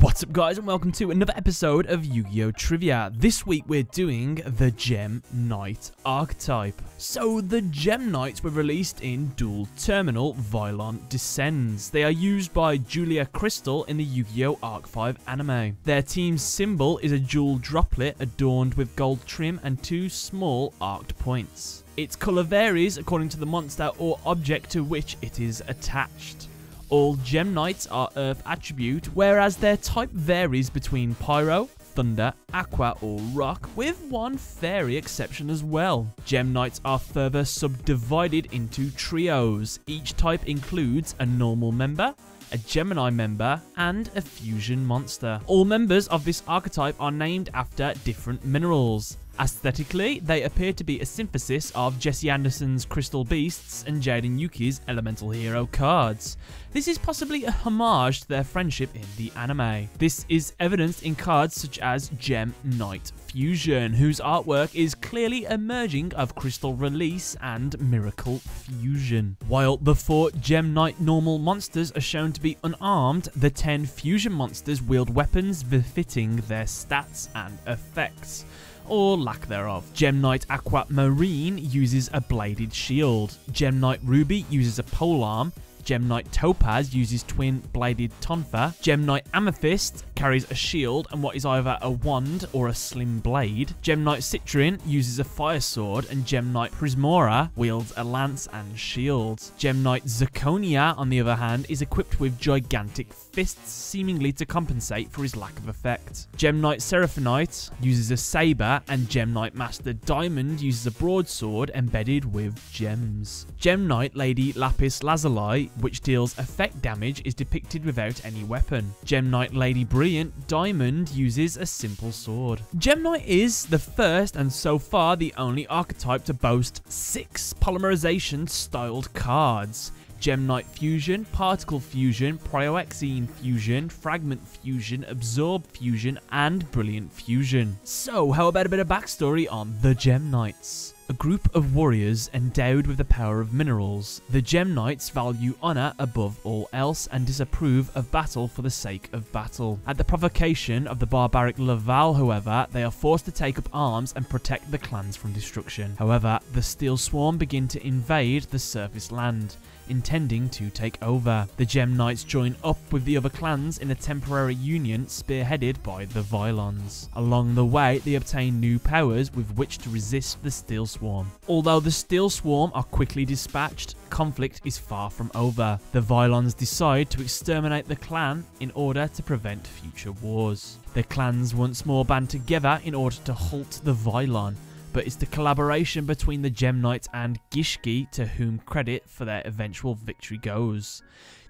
What's up guys and welcome to another episode of Yu-Gi-Oh! Trivia. This week we're doing the Gem Knight archetype. So the Gem Knights were released in Duel Terminal Vylon Descends. They are used by Julia Crystal in the Yu-Gi-Oh! Arc 5 anime. Their team's symbol is a jewel droplet adorned with gold trim and two small arced points. Its colour varies according to the monster or object to which it is attached. All Gem Knights are Earth attribute, whereas their type varies between Pyro, Thunder, Aqua, or Rock, with one fairy exception as well. Gem Knights are further subdivided into trios. Each type includes a normal member, a Gemini member, and a fusion monster. All members of this archetype are named after different minerals. Aesthetically, they appear to be a synthesis of Jesse Anderson's Crystal Beasts and Jaden Yuki's Elemental Hero cards. This is possibly a homage to their friendship in the anime. This is evidenced in cards such as Gem Knight Fusion, whose artwork is clearly emerging of Crystal Release and Miracle Fusion. While the four Gem Knight normal monsters are shown to be unarmed, the 10 fusion monsters wield weapons befitting their stats and effects or lack thereof. Gem Knight Aquamarine uses a bladed shield. Gem Knight Ruby uses a polearm. Gem Knight Topaz uses twin bladed tonfa. Gem Knight Amethyst carries a shield and what is either a wand or a slim blade. Gem Knight Citrine uses a fire sword and Gem Knight Prismora wields a lance and shield. Gem Knight Zirconia, on the other hand, is equipped with gigantic fists, seemingly to compensate for his lack of effect. Gem Knight Seraphinite uses a saber and Gem Knight Master Diamond uses a broadsword embedded with gems. Gem Knight Lady Lapis Lazuli, which deals effect damage, is depicted without any weapon. Gem Knight Lady Brilliant Diamond uses a simple sword. Gem Knight is the first and so far the only archetype to boast six polymerization styled cards. Gem Knight Fusion, Particle Fusion, Pyroxene Fusion, Fragment Fusion, Absorb Fusion, and Brilliant Fusion. So, how about a bit of backstory on the Gem Knights? A group of warriors endowed with the power of minerals, the Gem Knights value honour above all else and disapprove of battle for the sake of battle. At the provocation of the barbaric Laval, however, they are forced to take up arms and protect the clans from destruction. However, the Steel Swarm begin to invade the surface land intending to take over. The Gem Knights join up with the other clans in a temporary union spearheaded by the Vylons. Along the way, they obtain new powers with which to resist the Steel Swarm. Although the Steel Swarm are quickly dispatched, conflict is far from over. The Vylons decide to exterminate the clan in order to prevent future wars. The clans once more band together in order to halt the Vylon, but it's the collaboration between the Gem Knight and Gishki to whom credit for their eventual victory goes.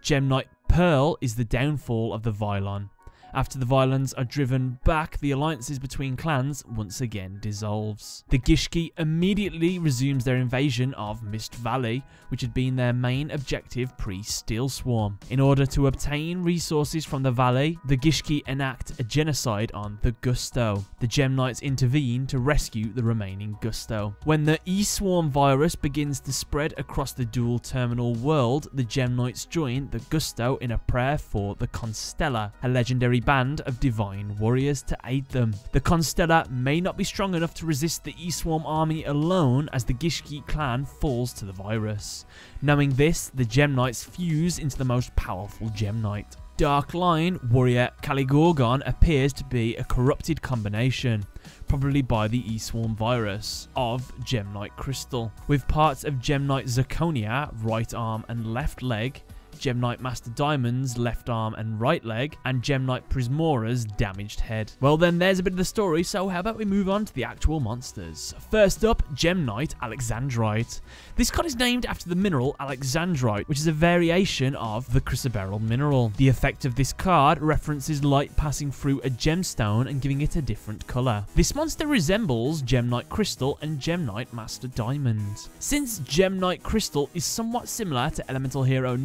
Gem Knight Pearl is the downfall of the Vylon. After the Vylons are driven back, the alliances between clans once again dissolves. The Gishki immediately resumes their invasion of Mist Valley, which had been their main objective pre-Steel Swarm. In order to obtain resources from the valley, the Gishki enact a genocide on the Gusto. The Gem Knights intervene to rescue the remaining Gusto. When the E-Swarm virus begins to spread across the Duel Terminal world, the Gem Knights join the Gusto in a prayer for the Constellar, a legendary band of divine warriors to aid them. The Constellar may not be strong enough to resist the E-Swarm army alone as the Gishki clan falls to the virus. Knowing this, the Gem Knights fuse into the most powerful Gem Knight. Dark Line warrior Caligorgon appears to be a corrupted combination, probably by the E-Swarm virus, of Gem Knight Crystal, with parts of Gem Knight Zirconia, right arm and left leg, Gem Knight Master Diamond's left arm and right leg, and Gem Knight Prismora's damaged head. Well then, there's a bit of the story, so how about we move on to the actual monsters. First up, Gem Knight Alexandrite. This card is named after the mineral Alexandrite, which is a variation of the chrysoberyl mineral. The effect of this card references light passing through a gemstone and giving it a different colour. This monster resembles Gem Knight Crystal and Gem Knight Master Diamond. Since Gem Knight Crystal is somewhat similar to Elemental Hero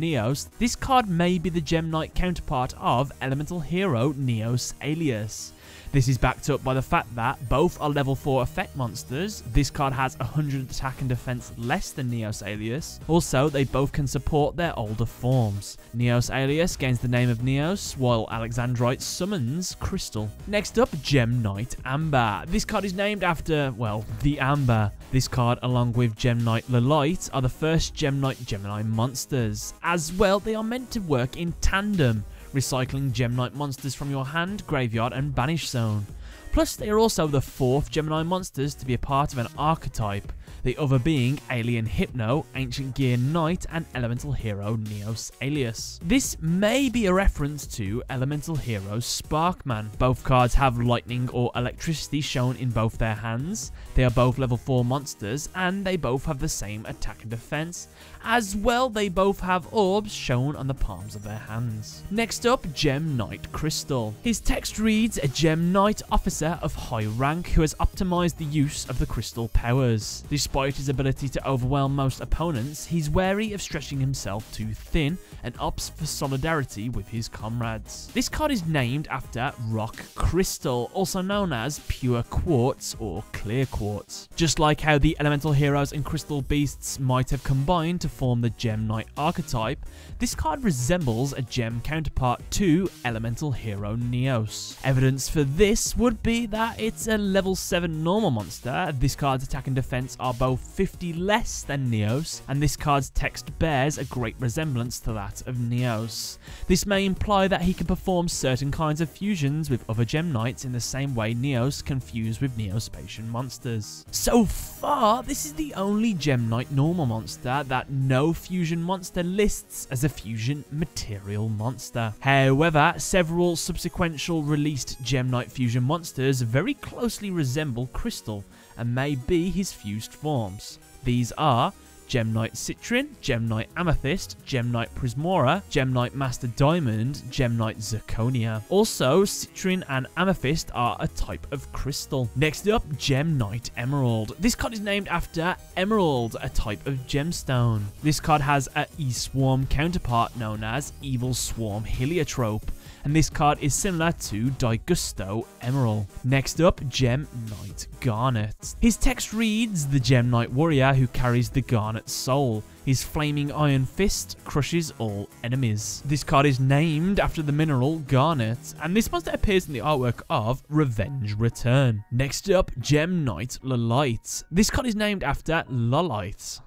This card may be the Gem Knight counterpart of Elemental Hero Neos Alius. This is backed up by the fact that both are level 4 effect monsters. This card has 100 attack and defense less than Neos Alius. Also, they both can support their older forms. Neos Alius gains the name of Neos, while Alexandrite summons Crystal. Next up, Gem Knight Amber. This card is named after, well, the Amber. This card, along with Gem Knight Lilite, are the first Gem Knight Gemini monsters. As well, they are meant to work in tandem, recycling Gem Knight monsters from your hand, graveyard, and banish zone. Plus, they are also the fourth Gemini monsters to be a part of an archetype, the other being Alien Hypno, Ancient Gear Knight, and Elemental Hero Neos Alius. This may be a reference to Elemental Hero Sparkman. Both cards have lightning or electricity shown in both their hands, they are both level 4 monsters, and they both have the same attack and defense. As well, they both have orbs shown on the palms of their hands. Next up, Gem Knight Crystal. His text reads, a Gem Knight officer of high rank who has optimized the use of the crystal powers. Despite his ability to overwhelm most opponents, he's wary of stretching himself too thin and opts for solidarity with his comrades. This card is named after Rock Crystal, also known as Pure Quartz or Clear Quartz. Just like how the Elemental Heroes and Crystal Beasts might have combined to form the Gem Knight archetype, this card resembles a gem counterpart to Elemental Hero Neos. Evidence for this would be that it's a level 7 normal monster, this card's attack and defense are both 50 less than Neos, and this card's text bears a great resemblance to that of Neos. This may imply that he can perform certain kinds of fusions with other Gem Knights in the same way Neos can fuse with Neo-Spacian monsters. So far, this is the only Gem Knight normal monster that no fusion monster lists as a fusion material monster. However, several subsequential released Gem Knight fusion monsters very closely resemble Crystal and may be his fused forms. These are Gem Knight Citrine, Gem Knight Amethyst, Gem Knight Prismora, Gem Knight Master Diamond, Gem Knight Zirconia. Also, Citrine and Amethyst are a type of crystal. Next up, Gem Knight Emerald. This card is named after Emerald, a type of gemstone. This card has a E-Swarm counterpart known as Evil Swarm Heliotrope and this card is similar to Daigusto Emerald. Next up, Gem Knight Garnet. His text reads, the Gem Knight warrior who carries the Garnet soul. His flaming iron fist crushes all enemies. This card is named after the mineral garnet, and this monster appears in the artwork of Revenge Return. Next up, Gem Knight Lilite. This card is named after Lilite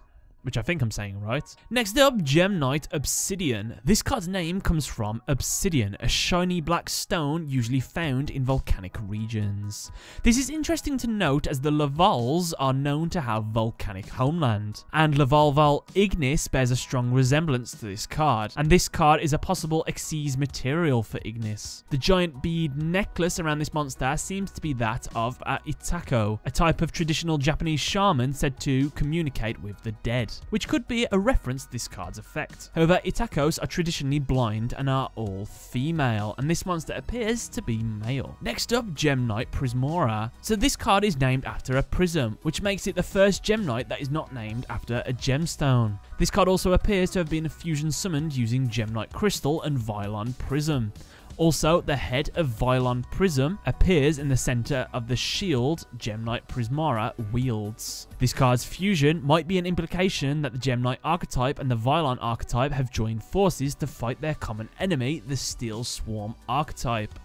which I think I'm saying right. Next up, Gem Knight Obsidian. This card's name comes from obsidian, a shiny black stone usually found in volcanic regions. This is interesting to note as the Lavals are known to have volcanic homeland, and Lavalval Ignis bears a strong resemblance to this card, and this card is a possible Xyz material for Ignis. The giant bead necklace around this monster seems to be that of a Itako, a type of traditional Japanese shaman said to communicate with the dead which could be a reference to this card's effect. However, Itakos are traditionally blind and are all female, and this monster appears to be male. Next up, Gem Knight Prismora. So this card is named after a prism, which makes it the first Gem Knight that is not named after a gemstone. This card also appears to have been a fusion summoned using Gem Knight Crystal and Vylon Prism. Also, the head of Vylon Prism appears in the center of the shield Gem Knight Prismora wields. This card's fusion might be an implication that the Gem Knight archetype and the Vylon archetype have joined forces to fight their common enemy, the Steel Swarm archetype.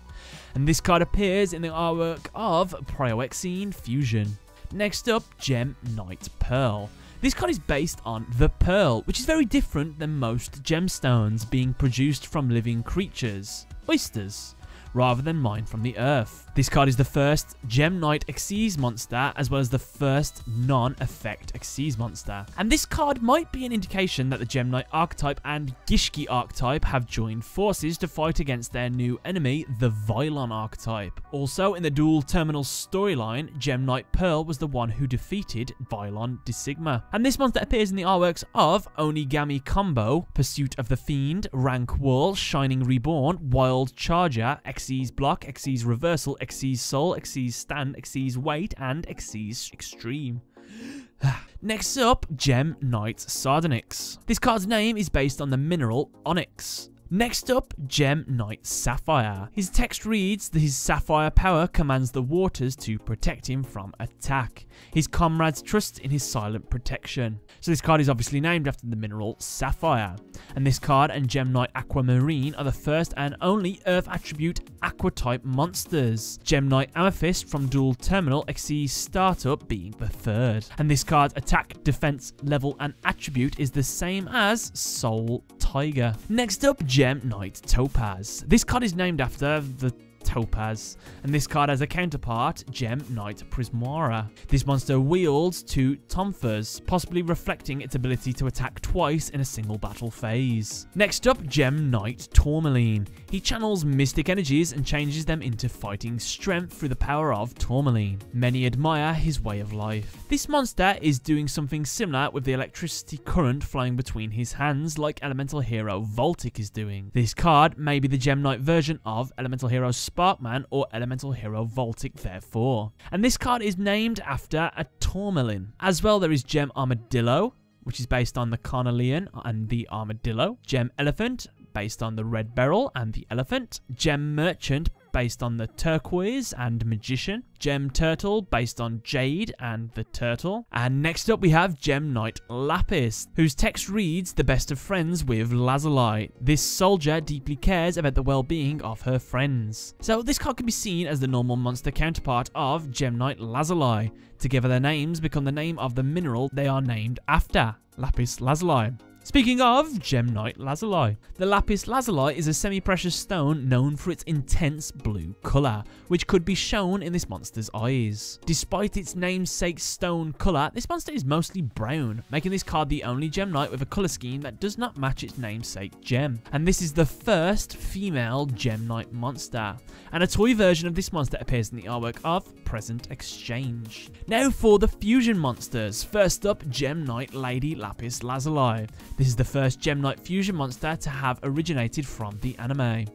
And this card appears in the artwork of Pyroxene Fusion. Next up, Gem Knight Pearl. This card is based on the Pearl, which is very different than most gemstones being produced from living creatures oysters rather than mine from the earth. This card is the first Gem Knight Xyz monster, as well as the first non-effect Xyz monster. And this card might be an indication that the Gem Knight archetype and Gishki archetype have joined forces to fight against their new enemy, the Vylon archetype. Also, in the Duel Terminal storyline, Gem Knight Pearl was the one who defeated Vylon de Sigma. And this monster appears in the artworks of Onigami Combo, Pursuit of the Fiend, Rank Wall, Shining Reborn, Wild Charger, Xyz Block, Xyz Reversal, Xyz Soul, Xyz Stand, Xyz Weight, and Xyz Extreme. Next up, Gem Knight Sardonyx. This card's name is based on the mineral onyx. Next up, Gem Knight Sapphire. His text reads that his sapphire power commands the waters to protect him from attack. His comrades trust in his silent protection. So this card is obviously named after the mineral sapphire. And this card and Gem Knight Aquamarine are the first and only Earth attribute Aqua type monsters. Gem Knight Amethyst from Duel Terminal Xyz Startup being the third. And this card's attack, defense, level, and attribute is the same as Soul Tiger. Next up, Knight Topaz. This card is named after the Topaz, and this card has a counterpart, Gem Knight Prismora. This monster wields two Tonfas, possibly reflecting its ability to attack twice in a single battle phase. Next up, Gem Knight Tourmaline. He channels mystic energies and changes them into fighting strength through the power of Tourmaline. Many admire his way of life. This monster is doing something similar with the electricity current flying between his hands like Elemental Hero Voltic is doing. This card may be the Gem Knight version of Elemental Hero Sparkman or Elemental Hero Voltic therefore. And this card is named after a Tourmaline. As well there is Gem Armadillo, which is based on the Carnelian and the Armadillo. Gem Elephant, based on the Red Beryl and the Elephant. Gem Merchant, based on the turquoise and magician. Gem Turtle based on Jade and the Turtle. And next up we have Gem Knight Lapis, whose text reads the best of friends with Lazuli. This soldier deeply cares about the well-being of her friends. So this card can be seen as the normal monster counterpart of Gem Knight Lazuli. Together their names become the name of the mineral they are named after, Lapis Lazuli. Speaking of Gem Knight Lazuli, the Lapis Lazuli is a semi-precious stone known for its intense blue colour, which could be shown in this monster's eyes. Despite its namesake stone colour, this monster is mostly brown, making this card the only Gem Knight with a colour scheme that does not match its namesake gem. And this is the first female Gem Knight monster, and a toy version of this monster appears in the artwork of Present Exchange. Now for the fusion monsters. First up, Gem Knight Lady Lapis Lazuli. This is the first Gem Knight fusion monster to have originated from the anime.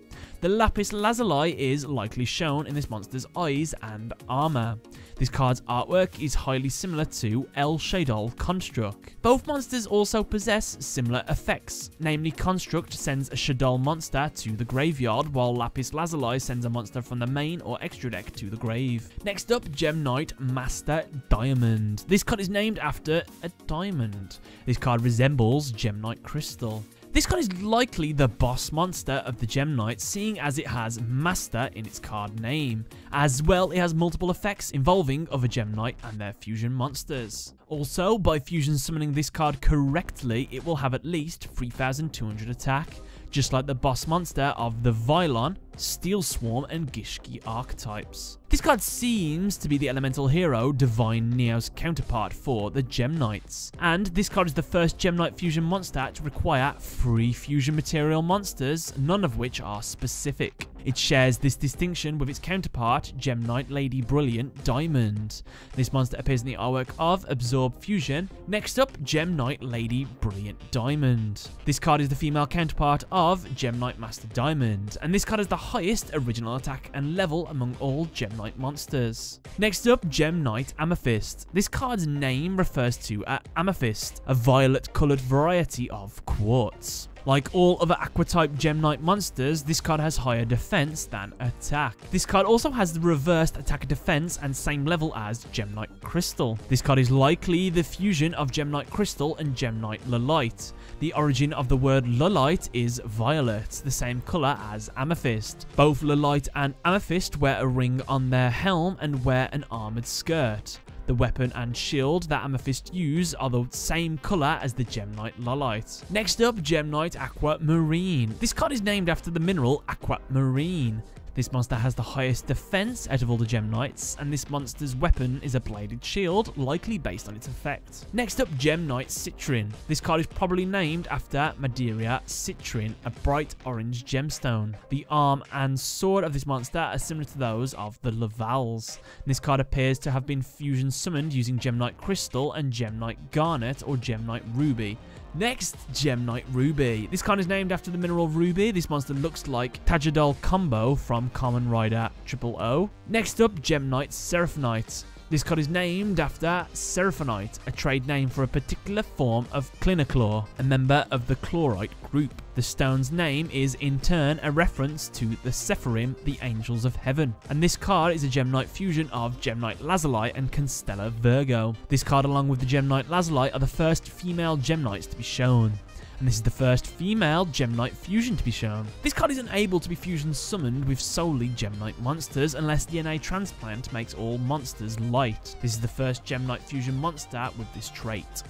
The Lapis Lazuli is likely shown in this monster's eyes and armor. This card's artwork is highly similar to El Shaddoll Construct. Both monsters also possess similar effects, namely Construct sends a Shaddoll monster to the graveyard, while Lapis Lazuli sends a monster from the main or extra deck to the grave. Next up, Gem Knight Master Diamond. This card is named after a diamond. This card resembles Gem Knight Crystal. This card is likely the boss monster of the Gem Knight, seeing as it has Master in its card name. As well, it has multiple effects involving other Gem Knight and their fusion monsters. Also, by fusion summoning this card correctly, it will have at least 3200 attack, just like the boss monster of the Vylon, Steel Swarm, and Gishki archetypes. This card seems to be the elemental hero Divine Neos counterpart for the Gem Knights. And this card is the first Gem Knight fusion monster to require free fusion material monsters, none of which are specific. It shares this distinction with its counterpart, Gem Knight Lady Brilliant Diamond. This monster appears in the artwork of Absorb Fusion. Next up, Gem Knight Lady Brilliant Diamond. This card is the female counterpart of Gem Knight Master Diamond, and this card is the highest original attack and level among all Gem Knight monsters. Next up, Gem Knight Amethyst. This card's name refers to a amethyst, a violet coloured variety of quartz. Like all other Aqua-type Gem Knight monsters, this card has higher defense than attack. This card also has the reversed attack defense and same level as Gem Knight Crystal. This card is likely the fusion of Gem Knight Crystal and Gem Knight Lullite. The origin of the word Lullite is violet, the same colour as Amethyst. Both Lullite and Amethyst wear a ring on their helm and wear an armoured skirt. The weapon and shield that Amethyst use are the same colour as the Gem Knight Lullite. Next up, Gem Knight Aquamarine. This card is named after the mineral Aquamarine. This monster has the highest defense out of all the Gem Knights, and this monster's weapon is a bladed shield, likely based on its effect. Next up, Gem Knight Citrine. This card is probably named after Madeira Citrine, a bright orange gemstone. The arm and sword of this monster are similar to those of the Lavals. This card appears to have been fusion summoned using Gem Knight Crystal and Gem Knight Garnet or Gem Knight Ruby. Next, Gem Knight Ruby. This card is named after the mineral ruby. This monster looks like Tajadol Combo from Kamen Rider Triple O. Next up, Gem Knight Seraphinite. This card is named after Seraphinite, a trade name for a particular form of clinochlore, a member of the Chlorite group. The stone's name is in turn a reference to the Sephirim, the Angels of Heaven. And this card is a Gem Knight fusion of Gem Knight Lazuli and Constellar Virgo. This card along with the Gem Knight Lazuli are the first female Gem Knights to be shown and this is the first female Gem Knight fusion to be shown. This card is unable to be fusion summoned with solely Gem Knight monsters unless DNA transplant makes all monsters light. This is the first Gem Knight fusion monster with this trait.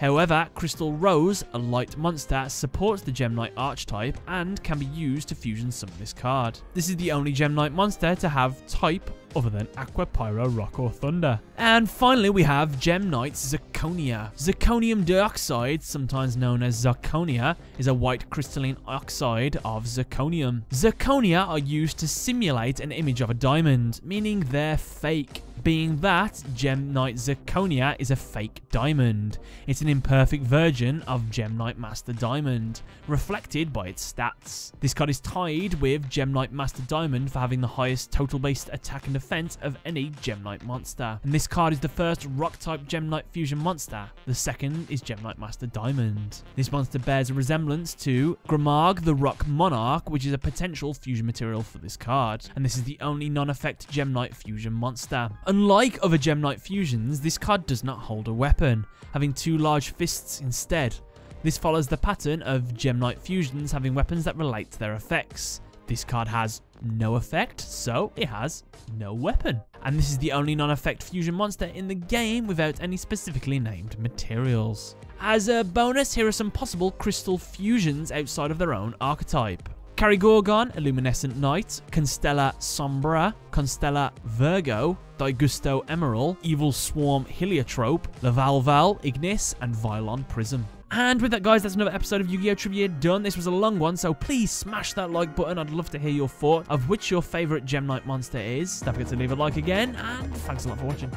However, Crystal Rose, a light monster, supports the Gem Knight archetype and can be used to fusion summon this card. This is the only Gem Knight monster to have type other than Aqua, Pyro, Rock or Thunder. And finally we have Gem Knight's Zirconia. Zirconium dioxide, sometimes known as zirconia, is a white crystalline oxide of zirconium. Zirconia are used to simulate an image of a diamond, meaning they're fake being that Gem Knight Zirconia is a fake diamond. It's an imperfect version of Gem Knight Master Diamond, reflected by its stats. This card is tied with Gem Knight Master Diamond for having the highest total based attack and defense of any Gem Knight monster. And this card is the first Rock-type Gem Knight fusion monster. The second is Gem Knight Master Diamond. This monster bears a resemblance to Gramarg the Rock Monarch, which is a potential fusion material for this card. And this is the only non-effect Gem Knight fusion monster. Unlike other Gem Knight fusions, this card does not hold a weapon, having two large fists instead. This follows the pattern of Gem Knight fusions having weapons that relate to their effects. This card has no effect, so it has no weapon. And this is the only non-effect fusion monster in the game without any specifically named materials. As a bonus, here are some possible crystal fusions outside of their own archetype. Carigorgon, Illuminescent Knight, Constellar Sombra, Constellar Virgo, Daigusto Emerald, Evil Swarm Heliotrope, Lavalval, Ignis, and Vylon Prism. And with that, guys, that's another episode of Yu-Gi-Oh! Trivia done. This was a long one, so please smash that like button. I'd love to hear your thought of which your favourite Gem Knight monster is. Don't forget to leave a like again, and thanks a lot for watching.